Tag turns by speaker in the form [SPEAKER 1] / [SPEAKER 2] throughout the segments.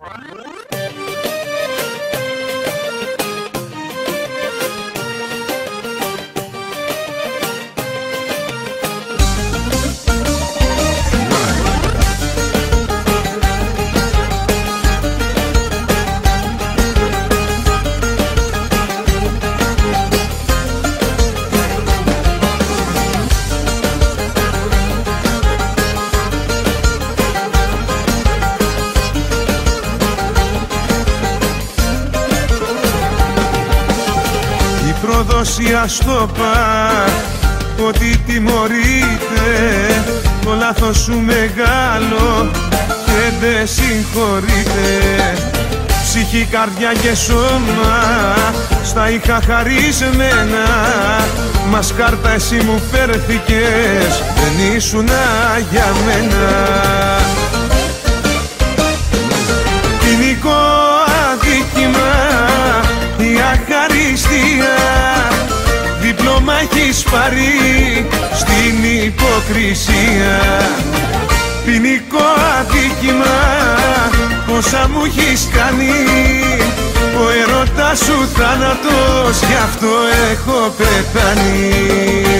[SPEAKER 1] Right? Προδοσία στο πα ότι τιμωρείται το λάθος σου μεγάλο και δεν συγχωρείται ψυχή, καρδιά και σώμα στα είχα χαρισμένα. Μας κάρτα εσύ μου φέρθηκες δεν ήσουνα για μένα έχεις πάρει στην υποκρισία. Ποινικό αδίκημα Όσα μου έχεις κάνει. Ο ερωτάς σου θάνατος Γι' αυτό έχω πεθάνει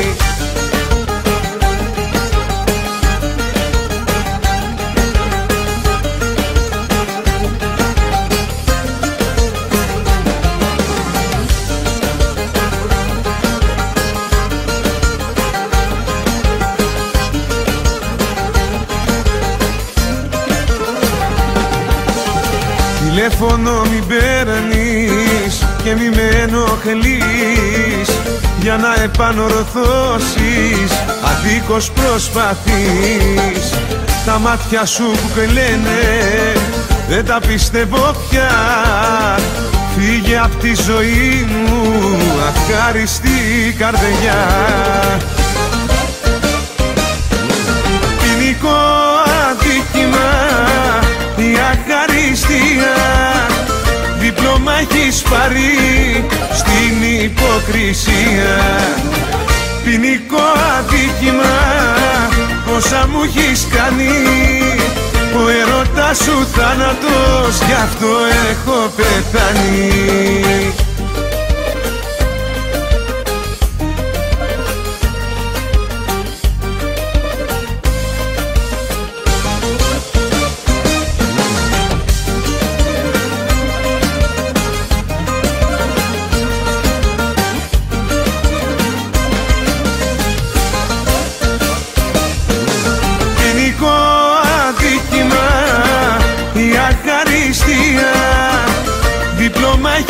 [SPEAKER 1] Τηλέφωνο μην παίρνεις και μη με ενοχλείς. Για να επανορθώσεις αδίκως προσπαθείς. Τα μάτια σου που κλαίνε δεν τα πιστεύω πια. Φύγε απ' τη ζωή μου ευχάριστη καρδιά έχεις πάρει στην υποκρισία. Ποινικό αδίκημα όσα μου έχεις κάνει Ο ερωτάς σου θάνατος γι' αυτό έχω πεθάνει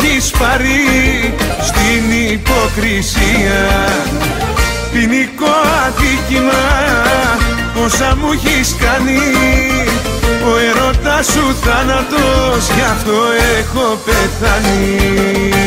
[SPEAKER 1] έχεις πάρει στην υποκρισία. Ποινικό αδίκημα όσα μου έχεις κάνει. Ο ερωτάς σου θάνατος γι' αυτό έχω πεθάνει